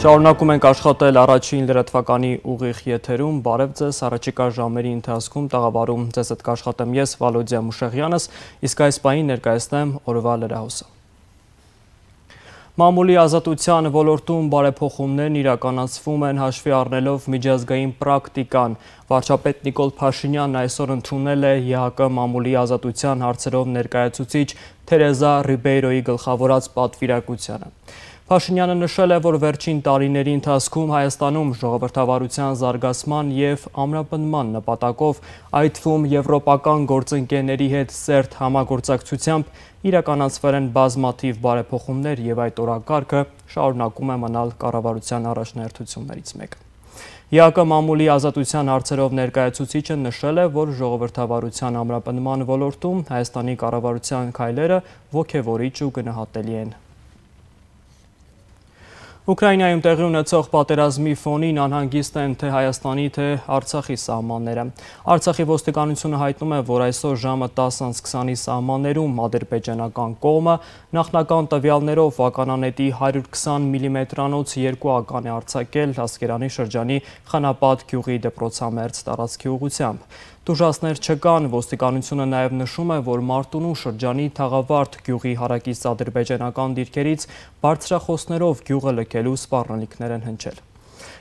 Շարունակում ենք աշխատել առաջին լրատվականի ուղիղ եթերում, բարև ձեզ, առաջիկա ժամերի ընթացքում տաղավարում ձեզ հետ կաշխատեմ ես Վալոդիա Մուշեղյանս, իսկ այս պահին ներկայացնեմ օրվա լրահոսը։ Մամուլի ազատության ոլորտում բարեփոխումներն իրականացվում են հաշվի առնելով միջազգային պրակտիկան։ Վարչապետ Նիկոլ Փաշինյանն այսօր ընդունել է ԵՀԿ մամուլի ազատության հարցերով ներկայացուցիչ Թերեզա Ռիբեյրոյի գլխավորած պատվիրակությանը։ Փաշինյանը նշել է, որ վերջին տարիների ընթացքում Հայաստանում ժողովրդավարության զարգացման եւ ամրապնման նպատակով, այդ թվում եվրոպական գործընկերների հետ սերտ համագործակցությամբ իրականացվել են բազմաթիվ բարեփոխումներ եւ այդ օրակարգը շարունակում է մնալ կառավարության առաջնահերթություններից մեկը։ ԵԱԿ մամուլի ազատության հարցերով ներկայացուցիչը նշել է, որ ժողովրդավարության ամրապնման ոլորտում Հայաստանի կառավարության քայլերը ոգևորիչ ու գնահատելի են։ Ուկրայնայում տեղի ունեցող պատերազմի ֆոնին անհանգիստ են թե Հայաստանի, թե Արցախի սահմանները։ Արցախի ոստիկանությունը հայտնում է, որ այսօր ժամը 10:20-ի սահմաններում ադրբեջանական կողմը նախնական տվյալներով ականանետի 120 մմ-անոց երկու ական է արձակել Ասկերանի շրջանի Խանապատ գյուղի դպրոցամերձ տարածքի ուղությամբ։ Դուժասներ չկան, ոստիկանությունը նաև նշում է, որ Մարտունու շրջանի թաղավարդ գյուղի հարակից ադրբեջանական դիրքերից բարձրախոսներով գյուղը լքելու սպառնալիքներ են հնչել։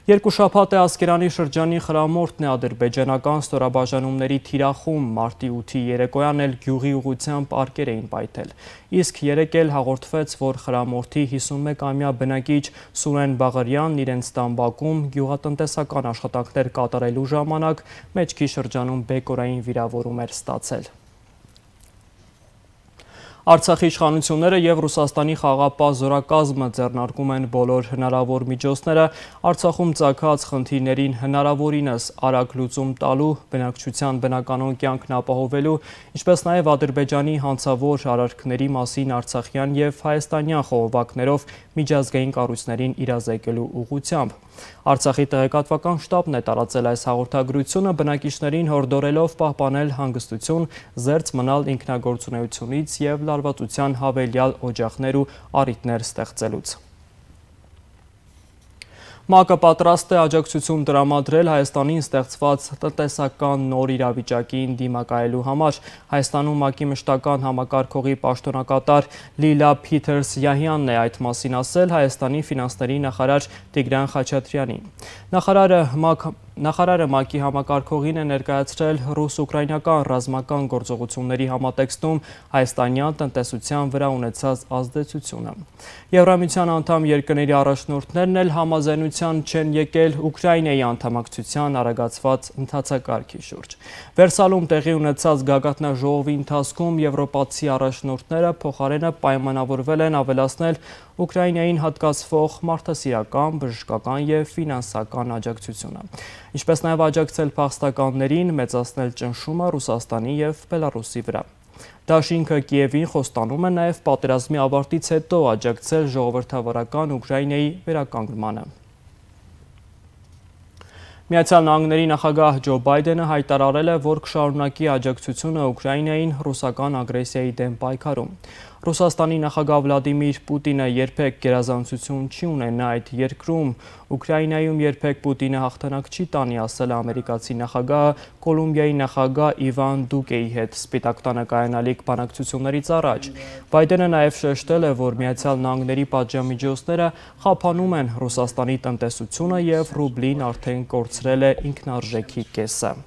Երկու շաբաթ է Ասկերանի շրջանի խրամորտն է ադրբեջանական ստորաբաժանումների թիրախում մարտի 8-ի երեկոյան էլ գյուղի ուղությամբ արկեր էին պայթել։ Իսկ երեկ էլ հաղորդվեց, որ խրամորտի 51-ամյա բնակիչ Սուրեն Բաղարյանն իրենց տամբակում գյուղատնտեսական աշխատանքներ կատարելու ժամանակ մեջքի շրջանում բեկորային վիրավորում էր ստացել։ Արցախի իշխանությունները եւ Ռուսաստանի խաղապահ զորակազմը ձեռնարկում են բոլոր հնարավոր միջոցները Արցախում ցակած խնդիրներին հնարավորինս արագ լուծում տալու, բնակչության բնականոն կյանքն ապահովելու, ինչպես նաեւ Ադրբեջանի հանցավոր արարքների մասին Արցախյան եւ հայաստանյան խողովակներով միջազգային կառույցներին իրազեկելու ուղղությամբ։ Արցախի տեղեկատվական շտաբն է տարածել այս հաղորդագրությունը բնակիչներին հորդորելով պահպանել հանգստություն, զերծ մնալ ինքնագործունեությունից եւ լարվածության հավելյալ օջախներ ու առիթներ ստեղծելուց։ ՄԱԿ-ը պատրաստ է աջակցություն տրամադրել Հայաստանին ստեղծված տնտեսական նոր իրավիճակին դիմակայելու համար։ Հայաստանում ՄԱԿ-ի մշտական համակարգողի պաշտոնակատար Լիլա Փիթերս Յահյանն է այդ մասին ասել Հայաստանի ֆինանսների նախարար Տիգրան Խաչատրյանին։ Նախարարը ՄԱԿ Նախարարը ՄԱԿ-ի համակարգողին է ներկայացրել ռուս-ուկրաինական ռազմական գործողությունների համատեքստում հայաստանյան տնտեսության վրա ունեցած ազդեցությունը։ Եվրամիության անդամ երկրների առաջնորդներն էլ համաձայնության չեն եկել Ուկրաինայի անդամակցության արագացված ընթացակարգի շուրջ։ Վերսալում տեղի ունեցած գագաթնաժողովի ընթացքում եվրոպացի առաջնորդները փոխարենը պայմանավորվել են ավելացնել Ուկրաինային հատկացվող մարդասիրական, բժշկական եւ ֆինանսական աջակցությունը ինչպես նաև աջակցել փախստականներին մեծացնել ճնշումը Ռուսաստանի եւ Բելարուսի վրա։ Դաշինքը Կիևին խոստանում է նաև պատերազմի ավարտից հետո աջակցել ժողովրդավարական Ուկրաինայի վերականգնմանը։ Միացյալ Նահանգների նախագահ Ջո Բայդենը հայտարարել է, որ կշարունակի աջակցությունը Ուկրաինային ռուսական ագրեսիայի դեմ պայքարում։ Ռուսաստանի նախագահ Վլադիմիր Պուտինը երբեք գերազանցություն չի ունենա այդ երկրում, Ուկրաինայում երբեք Պուտինը հաղթանակ չի տանի, ասել ամերիկացի նախագահը Կոլումբիայի նախագահ Իվան Դուկեի հետ Սպիտակ տանը կայանալիք բանակցություններից առաջ։ Բայդենը նաև շեշտել է, որ Միացյալ Նահանգների պատժամիջոցները խափանում են Ռուսաստանի տնտեսությունը եւ ռուբլին արդեն կորցրել է ինքնարժեքի կեսը։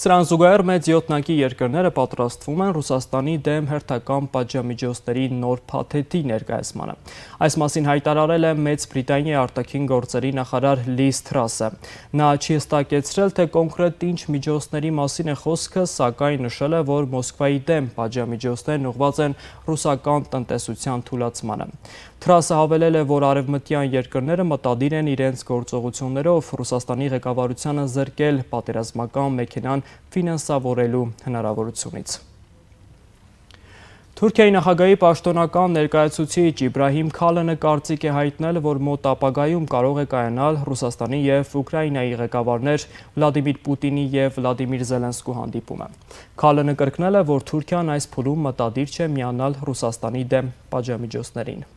Սրան զուգահեռ մեծ յոթնակի երկրները պատրաստվում են Ռուսաստանի դեմ հերթական պատժամիջոցների նոր փաթեթի ներկայացմանը։ Այս մասին հայտարարել է Մեծ Բրիտանիայի արտաքին գործերի նախարար Լիզ Թրասը։ Նա չի հստակեցրել, թե կոնկրետ ինչ միջոցների մասին է խոսքը, սակայն նշել է, որ Մոսկվայի դեմ պատժամիջոցներն ուղղված են ռուսական տնտեսության թուլացմանը։ Թրասը հավելել է, որ արևմտյան երկրները մտադիր են իրենց գործողություններով Ռուսաստանի ղեկավարությանը զրկել պատերազմական մեքենան ֆինանսավորելու հնարավորությունից։ Թուրքիայի նախագահի պաշտոնական ներկայացուցիչ Իբրահիմ Քալենը կարծիք է հայտնել, որ մոտ ապագայում կարող է կայանալ Ռուսաստանի եւ Ուկրաինայի ղեկավարներ Վլադիմիր Պուտինի եւ Վլադիմիր Զելենսկու հանդիպումը։ Քալենը կրկնել է, որ Թուրքիան այս փուլում մտադիր չէ միանալ Ռուսաստանի դեմ պատժամիջոցներին։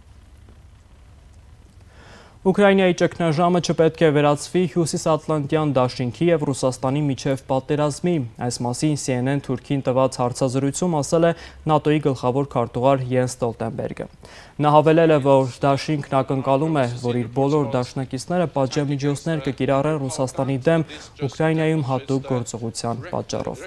Ուկրաինայի ճգնաժամը չպետք է վերածվի հյուսիսատլանտյան դաշինքի եւ Ռուսաստանի միջև պատերազմի։ Այս մասին CNN Թուրքին տված հարցազրույցում ասել է ՆԱՏՕ-ի գլխավոր քարտուղար Յենս Ստոլտենբերգը։ Նա հավելել է, որ դաշինքն ակնկալում է, որ իր բոլոր դաշնակիցները պատժամիջոցներ կկիրառեն Ռուսաստանի դեմ Ուկրաինայում հատուկ գործողության պատճառով։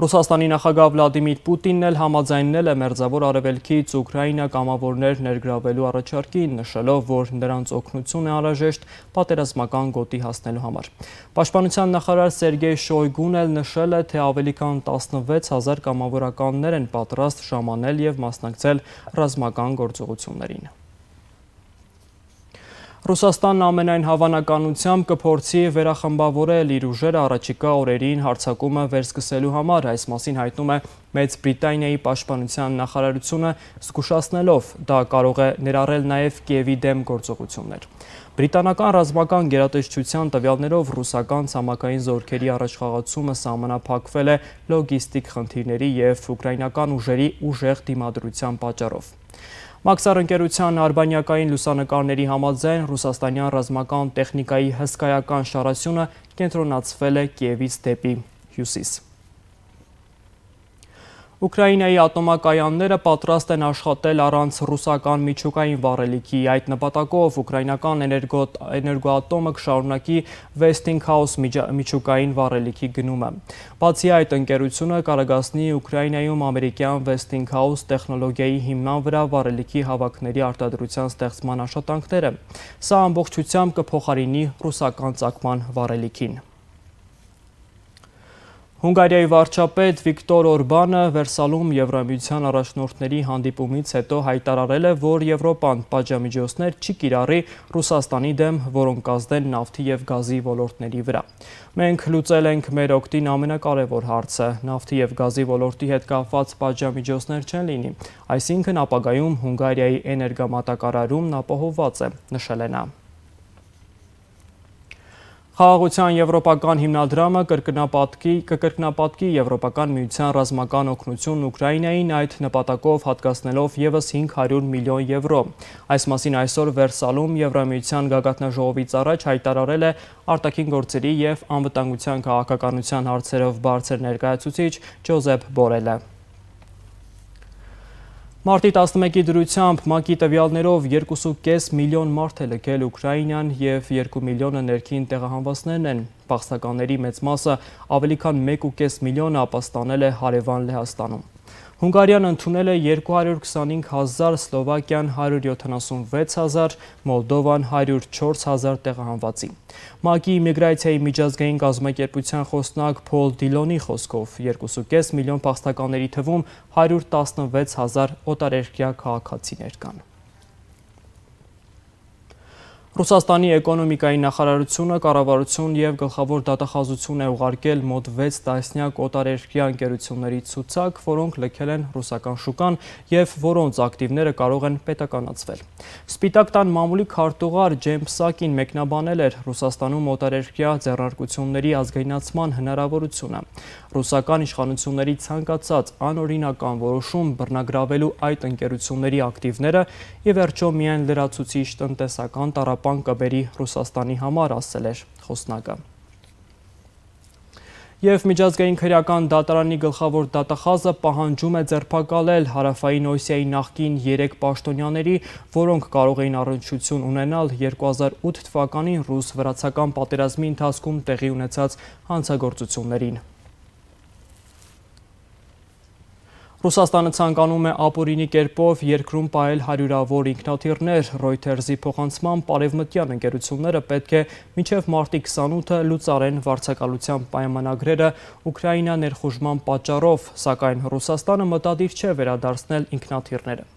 Ռուսաստանի նախագահ Վլադիմիր Պուտինն էլ համաձայնել է մերձավոր արևելքից Ուկրաինա կամավորներ ներգրավելու առաջարկին, նշելով, որ նրանց օգնություն է անհրաժեշտ պատերազմական գոտի հասնելու համար։ Պաշտպանության նախարար Սերգեյ Շոյգուն էլ նշել է, թե ավելի քան 16000 կամավորականներ են պատրաստ ժամանել եւ մասնակցել ռազմական գործողություններին։ Ռուսաստանն ամենայն հավանականությամբ կփորձի վերախմբավորել իր ուժերը առաջիկա օրերին հարցակումը վերսկսելու համար, այս մասին հայտնում է Մեծ Բրիտանիայի պաշտպանության նախարարությունը զգուշացնելով, դա կարող է ներառել նաև Կիևի դեմ գործողություններ։ Բրիտանական ռազմական գերատեսչության տվյալներով ռուսական ցամաքային զորքերի առաջխաղացումը սահմանափակվել է լոգիստիկ խնդիրների եւ ուկրաինական ուժերի ուժեղ դիմադրության պատճառով։ Մաքսար ընկերության արբանյակային լուսանկարների համաձայն ռուսաստանյան ռազմական տեխնիկայի հսկայական շարասյունը կենտրոնացվել է Կիևից դեպի հյուսիս։ Ուկրաինայի ատոմակայանները պատրաստ են աշխատել առանց ռուսական միջուկային վառելիքի։ Այդ նպատակով ուկրաինական էներգոատոմը կշարունակի Westinghouse միջուկային վառելիքի գնումը։ Բացի այդ, ընկերությունը կարագասնի Ուկրաինայում ամերիկյան Westinghouse տեխնոլոգիայի հիմնան վրա վառելիքի հավաքների արտադրության ստեղծման աշխատանքները։ Սա ամբողջությամբ կփոխարինի ռուսական ցակման վառելիքին։ Հունգարիայի վարչապետ Վիկտոր Օրբանը Վերսալում Եվրամիության առաջնորդների հանդիպումից հետո հայտարարել է, որ Եվրոպան պատժամիջոցներ չի կիրառի Ռուսաստանի դեմ, որոնք կազդեն նավթի եւ գազի ոլորտների վրա։ Մենք լուծել ենք մեր օկտին ամենակարևոր հարցը՝ նավթի եւ գազի ոլորտի հետ կապված պատժամիջոցներ չեն լինի։ Այսինքն ապագայում Հունգարիայի էներգամատակարարումն ապահովված է, նշել է նա։ Խաղաղության եվրոպական հիմնադրամը կրկնապատկի կկրկնապատկի Եվրոպական միության ռազմական օգնություն Ուկրաինային այդ նպատակով հատկացնելով եւս 500 միլիոն եվրո։ Այս մասին այսօր Վերսալում Եվրամիության գագաթնաժողովից առաջ հայտարարել է արտաքին գործերի եւ անվտանգության քաղաքականության հարցերով բարձր ներկայացուցիչ Ջոզեփ Բորելը։ Մարտի 11-ի դրությամբ մակի տվյալներով 2.5 միլիոն մարդ է լքել Ուկրաինան և 2 միլիոնը ներքին տեղահանվածներն են։ Պաղստականների մեծ մասը ավելի քան 1.5 միլիոնը ապաստանել է հարևան Լեհաստանում։ Հունգարիան ընդունել է 225 հազար, Սլովակյան 176 հազար, Մոլդովան 104 հազար տեղահանվածի։ Մակի իմիգրացիայի միջազգային կազմակերպության խոսնակ Փոլ Դիլոնի խոսքով 2.5 միլիոն փախստականների թվում 116 հազար օտարերկրյա քաղաքացիներ կան։ Ռուսաստանի էկոնոմիկայի նախարարությունը կառավարություն եւ գլխավոր դատախազություն է ուղարկել մոտ 6 տասնյակ օտարերկրյա ընկերությունների ցուցակ, որոնք լքել են ռուսական շուկան եւ որոնց ակտիվները կարող են պետականացվել։ Սպիտակ տան մամուլի քարտուղար Ջեյմ Սակին մեկնաբանել էր Ռուսաստանում օտարերկրյա ձեռնարկությունների ազգայնացման հնարավորությունը։ Ռուսական իշխանությունների ցանկացած անօրինական որոշում բռնագրավելու այդ ընկերությունների ակտիվները ի վերջո միայն լրացուցիչ տնտեսական տարապ Եվրոպան կբերի Ռուսաստանի համար, ասել էր խոսնակը։ Եվ միջազգային քրեական դատարանի գլխավոր դատախազը պահանջում է ձերբակալել հարավային Օսիայի նախկին 3 պաշտոնյաների, որոնք կարող էին առնչություն ունենալ 2008 թվականին ռուս-վրացական պատերազմի ընթացքում տեղի ունեցած հանցագործություններին։ Ռուսաստանը ցանկանում է ապօրինի կերպով երկրում պահել հարյուրավոր ինքնաթիռներ, Reuters-ի փոխանցման Պարևմտյան ընկերությունները պետք է մինչև մարտի 28-ը լուծարեն վարձակալության պայմանագրերը Ուկրաինա ներխուժման պատճառով, սակայն Ռուսաստանը մտադիր չէ վերադարձնել ինքնաթիռները։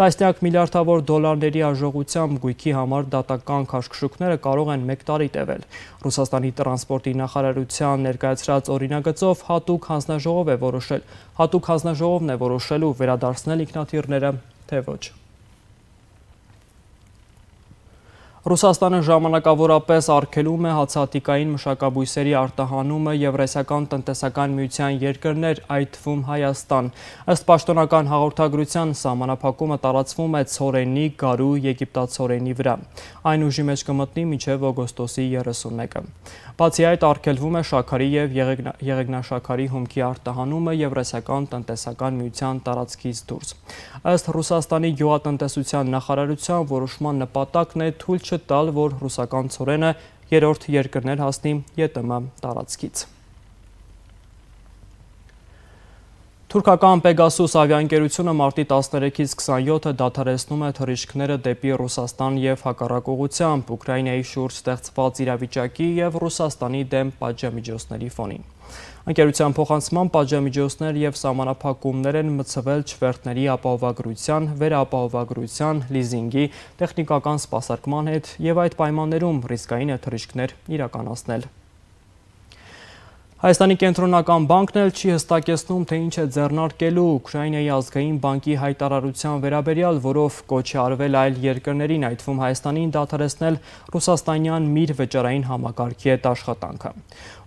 Տասնյակ միլիարդավոր դոլարների արժողությամբ գույքի համար դատական քաշքշուկները կարող են մեկ տարի տևել։ Ռուսաստանի տրանսպորտի նախարարության ներկայացրած օրինագծով հատուկ հանձնաժողով է որոշել, հատուկ հանձնաժողովն է որոշելու վերադարձնել ինքնաթիռները, թե ոչ։ Ռուսաստանը ժամանակավորապես արգելում է հացատիկային մշակաբույսերի արտահանումը Եվրասիական տնտեսական միության երկրներ, այդ թվում Հայաստան։ Ըստ պաշտոնական հաղորդագրության սահմանափակումը տարածվում է ցորենի, գարու, եգիպտացորենի վրա։ Այն ուժի մեջ կմտնի մինչև օգոստոսի 31-ը։ Բացի այդ արգելվում է շաքարի եւ եղեգնաշաքարի հումքի արտահանումը Եվրասիական տնտեսական միության տարածքից դուրս։ Ըստ Ռուսաստանի գյուղատնտեսության նախարարության որոշման նպատակն է թույլ չտալ, որ ռուսական ցորենը երրորդ երկրներ հասնի ԵՏՄ տարածքից։ Թուրքական Պեգասուս ավիաընկերությունը մարտի 13-ից 27-ը դադարեցնում է թռիչքները դեպի Ռուսաստան եւ հակառակողությամբ Ուկրաինայի շուրջ ստեղծված իրավիճակի եւ Ռուսաստանի դեմ պատժամիջոցների ֆոնին։ Ընկերության փոխանցման պատժամիջոցներ եւ սահմանափակումներ են մցվել չվերթների ապահովագրության, վերապահովագրության, լիզինգի, տեխնիկական սպասարկման հետ եւ այդ պայմաններում ռիսկային է թռիչքներ իրականացնել։ Հայաստանի կենտրոնական բանկն էլ չի հստակեցնում, թե ինչ է ձեռնարկելու Ուկրաինայի ազգային բանկի հայտարարության վերաբերյալ, որով կոչ է արվել այլ երկրներին, այդ թվում Հայաստանին դադարեցնել ռուսաստանյան միր վճարային համակարգի հետ աշխատանքը։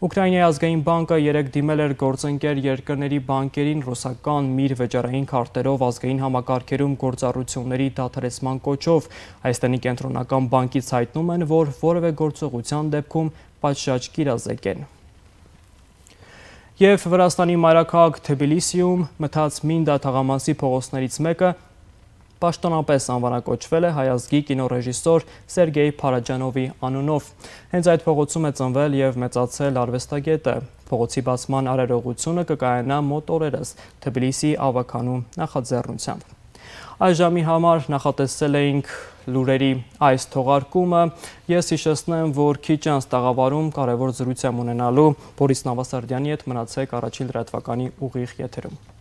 Ուկրաինայի ազգային բանկը երեք դիմել էր գործընկեր երկրների բանկերին ռուսական միր վճարային քարտերով ազգային համակարգերում գործառույթների դադարեցման կոչով։ Հայաստանի կենտրոնական բանկից հայտնում են, որ որևէ գործողության դեպքում պատշաճ կիրազեկեն։ Եվ Վրաստանի մայրաքաղաք Թբիլիսիում մթած Մինդա թաղամասի փողոցներից մեկը պաշտոնապես անվանակոչվել է հայազգի կինոռեժիսոր Սերգեյ Փարաջանովի անունով։ Հենց այդ փողոցում է ծնվել եւ մեծացել արվեստագետը։ Փողոցի բացման արարողությունը կկայանա մոտ օրերս Թբիլիսի ավականու նախաձեռնությամբ։ Այս ժամի համար նախատեսել էինք լուրերի այս թողարկումը։ Ես հիշեցնեմ, որ քիչ անց տաղավարում կարևոր զրույց եմ ունենալու Բորիս Նավասարդյանի հետ մնացեք առաջին լրատվականի ուղիղ եթերում։